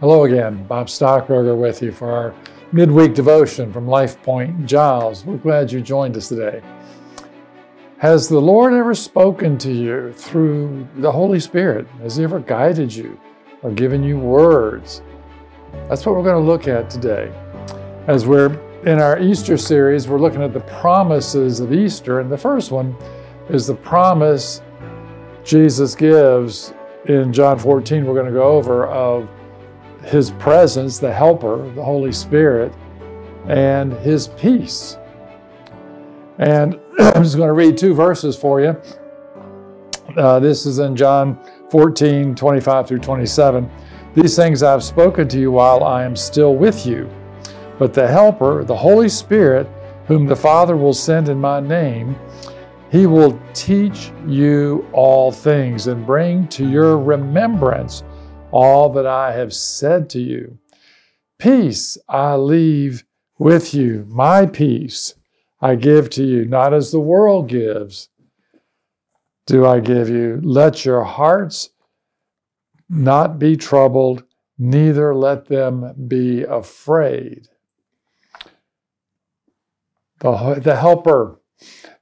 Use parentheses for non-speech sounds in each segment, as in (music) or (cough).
Hello again, Bob Stockberger with you for our midweek devotion from LifePoint Giles. We're glad you joined us today. Has the Lord ever spoken to you through the Holy Spirit? Has He ever guided you or given you words? That's what we're going to look at today. As we're in our Easter series, we're looking at the promises of Easter, and the first one is the promise Jesus gives in John 14, we're going to go over of his presence, the helper, the Holy Spirit, and his peace. And (clears throat) I'm just going to read two verses for you. Uh, this is in John 14, 25 through 27. These things I've spoken to you while I am still with you. But the Helper, the Holy Spirit, whom the Father will send in my name, he will teach you all things and bring to your remembrance all that I have said to you. Peace I leave with you, my peace I give to you, not as the world gives, do I give you. Let your hearts not be troubled, neither let them be afraid. The, the helper,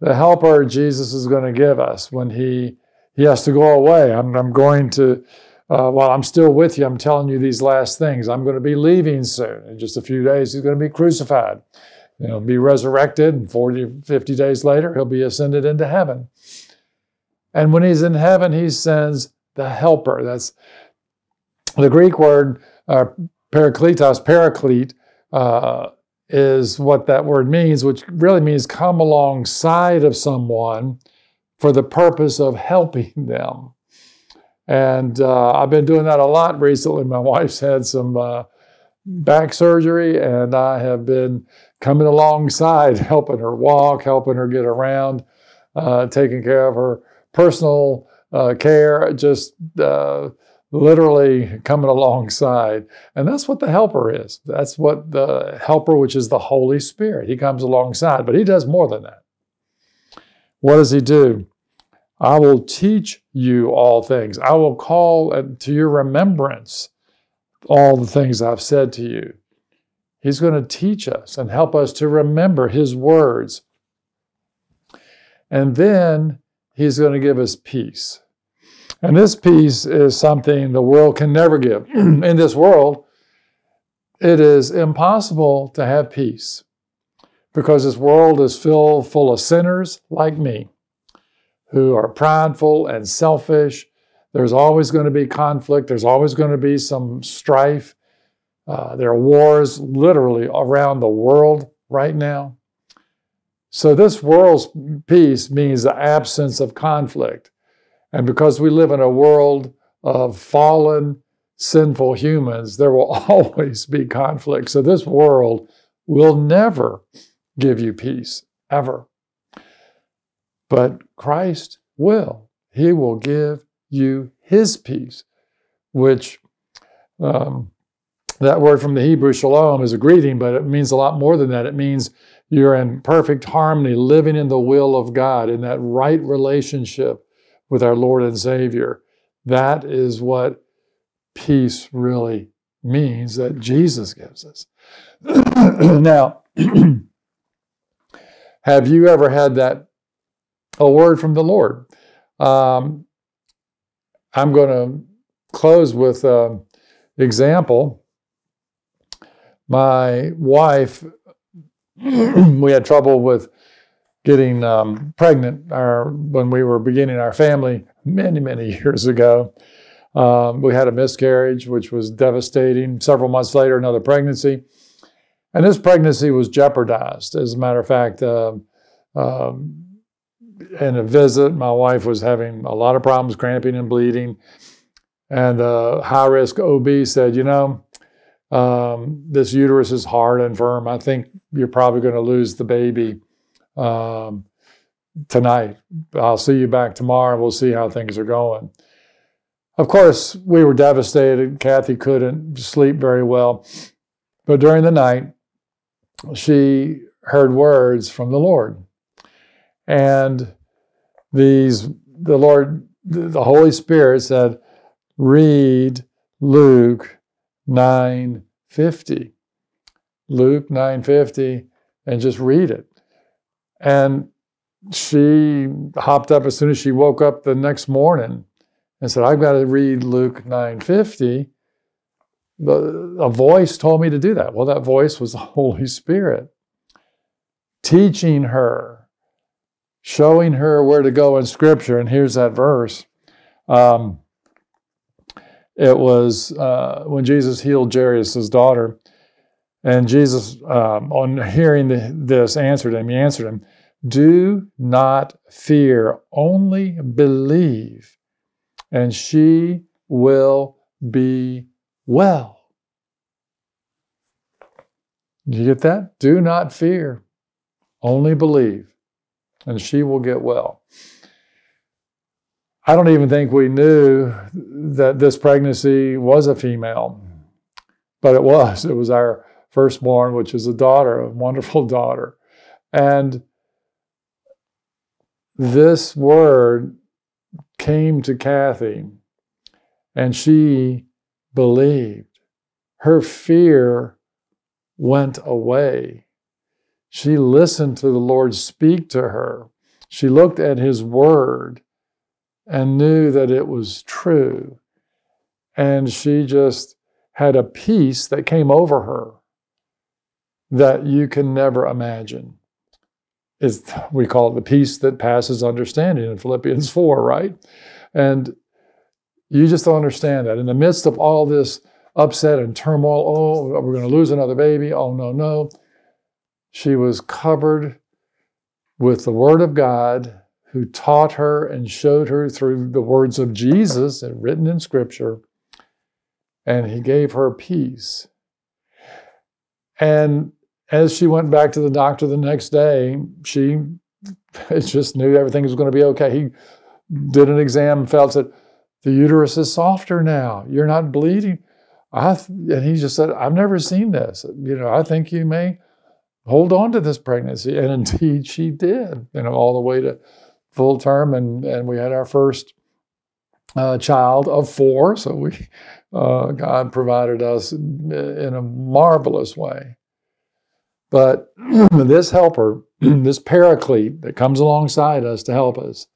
the helper Jesus is going to give us when he, he has to go away. I'm, I'm going to uh, while I'm still with you, I'm telling you these last things. I'm going to be leaving soon. In just a few days, he's going to be crucified. He'll be resurrected, and 40, 50 days later, he'll be ascended into heaven. And when he's in heaven, he sends the helper. That's the Greek word uh, parakletos, paraclete, uh, is what that word means, which really means come alongside of someone for the purpose of helping them. And uh, I've been doing that a lot recently. My (laughs) wife's had some uh, back surgery, and I have been coming alongside, (laughs) helping her walk, helping her get around, uh, taking care of her personal uh, care, just uh, literally coming alongside. And that's what the helper is. That's what the helper, which is the Holy Spirit, he comes alongside, but he does more than that. What does he do? I will teach you all things. I will call to your remembrance all the things I've said to you. He's going to teach us and help us to remember His words. And then He's going to give us peace. And this peace is something the world can never give. (clears throat) In this world, it is impossible to have peace because this world is filled full of sinners like me who are prideful and selfish. There's always going to be conflict. There's always going to be some strife. Uh, there are wars literally around the world right now. So, this world's peace means the absence of conflict. And because we live in a world of fallen, sinful humans, there will (laughs) always be conflict. So, this world will never give you peace, ever. But Christ will. He will give you his peace, which um, that word from the Hebrew shalom is a greeting, but it means a lot more than that. It means you're in perfect harmony, living in the will of God, in that right relationship with our Lord and Savior. That is what peace really means that Jesus gives us. (clears throat) now, (clears throat) have you ever had that a word from the Lord. Um, I'm going to close with an example. My wife, (clears throat) we had trouble with getting um, pregnant our, when we were beginning our family many, many (laughs) years ago. Um, we had a miscarriage, which was devastating. Several months later, another pregnancy. And this pregnancy was jeopardized. As a matter of fact, uh, um, in a visit, my wife was having a lot of problems, cramping and bleeding. And the high risk OB said, You know, um, this uterus is hard and firm. I think you're probably going to lose the baby um, tonight. I'll see you back tomorrow. We'll see how things are going. Of course, we were devastated. Kathy couldn't sleep very well. But during the night, she heard words from the Lord. And these, the Lord, the Holy Spirit said, read Luke 950. Luke 950, and just read it. And she hopped up as soon as she woke up the next morning and said, I've got to read Luke 950. a voice told me to do that. Well, that voice was the (laughs) Holy Spirit teaching her, showing her where to go in Scripture. And here's that verse. Um, it was uh, when Jesus healed Jairus' daughter. And Jesus, um, on hearing the, this, answered him. He answered him, Do not fear, only believe, and she will be well. You get that? Do not fear, only believe, and she will get well. I don't even think we knew that this pregnancy was a female, but it was. It was our firstborn, which is a daughter, a wonderful (laughs) daughter. And this word came to Kathy, and she believed. Her fear went away. She listened to the Lord speak to her. She looked at his word and knew that it was true. And she just had a peace that came over her that you can never imagine. Is we call it the peace that passes understanding in Philippians 4, right? And you just don't understand that. In the midst of all this upset and turmoil, oh, we're going to lose another baby. Oh, no, no. She was covered with the Word of God who taught her and showed her through the words of Jesus and written in Scripture, and he gave her peace. And as she went back to the doctor the next day, she (laughs) just knew everything was going to be okay. He did an exam and felt that the uterus is softer now. You're not bleeding. I and he just said, I've never seen this. You know, I think you may hold on to this pregnancy. And indeed she did, you know, all the way to full term, and and we had our first uh, child of four. So we uh, God provided us in a marvelous way. But (clears throat) this helper, (clears throat) this paraclete that comes alongside us to help us,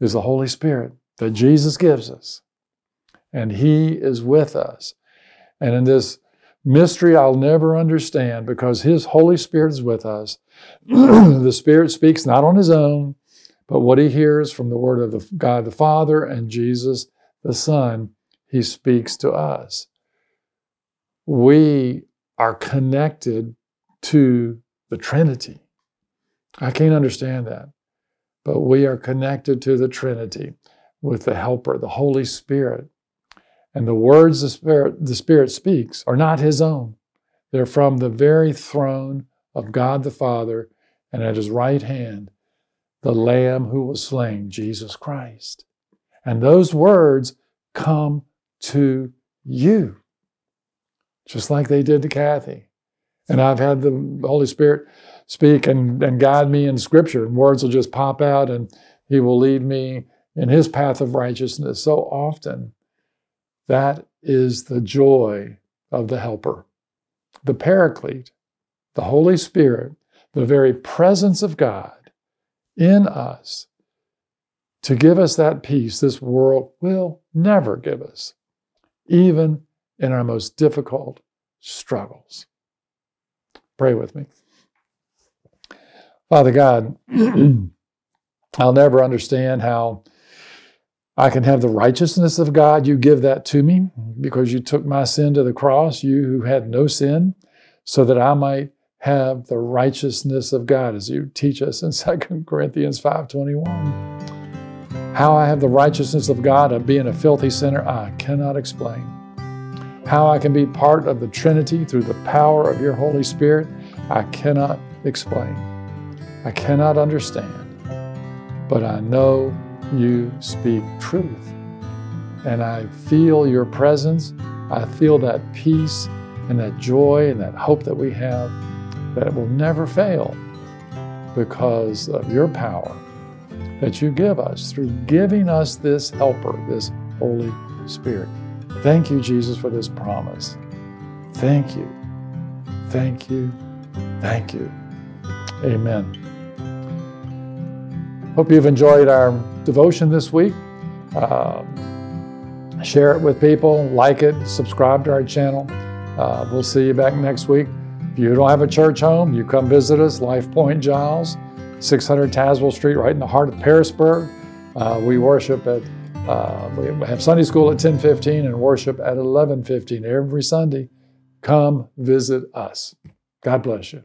is the Holy Spirit that Jesus gives us, and He is with us. And in this mystery I'll never understand because His Holy Spirit is with us. (clears throat) the Spirit speaks not on His own, but what he hears from the word of the God the Father and Jesus the Son, he speaks to us. We are connected to the Trinity. I can't understand that, but we are connected to the Trinity with the Helper, the Holy Spirit. And the words the Spirit, the Spirit speaks are not his own. They're from the very throne of God the Father, and at his right hand the Lamb who was slain, Jesus Christ. And those words come to you, just like they did to Kathy. And I've had the Holy Spirit speak and, and guide me in Scripture, and words will just pop out, and He will lead me in His path of righteousness so often. That is the joy of the Helper, the Paraclete, the Holy Spirit, the very presence of God in us to give us that peace this world will never give us, even in our most difficult struggles. Pray with me. Father God, (clears throat) I'll never understand how I can have the righteousness of God. You give that to me because you took my sin to the cross, you who had no sin, so that I might have the righteousness of God, as you teach us in (laughs) 2 Corinthians 5.21. How I have the righteousness of God of being a filthy sinner, I cannot explain. How I can be part of the Trinity through the power of your Holy Spirit, I cannot explain. I cannot understand. But I know you speak truth. And I feel your presence. I feel that peace and that joy and that hope that we have that it will never fail because of your power that you give us through giving us this helper, this Holy Spirit. Thank you, Jesus, for this promise. Thank you. Thank you. Thank you. Amen. Hope you've enjoyed our devotion this week. Um, share it with people, like it, subscribe to our channel. Uh, we'll see you back next week. If you don't have a church home, you come visit us, LifePoint Giles, 600 Tazewell Street, right in the heart of Pearisburg. Uh, we worship at, uh, we have Sunday school at 10:15 and worship at 11:15 every Sunday. Come visit us. God bless you.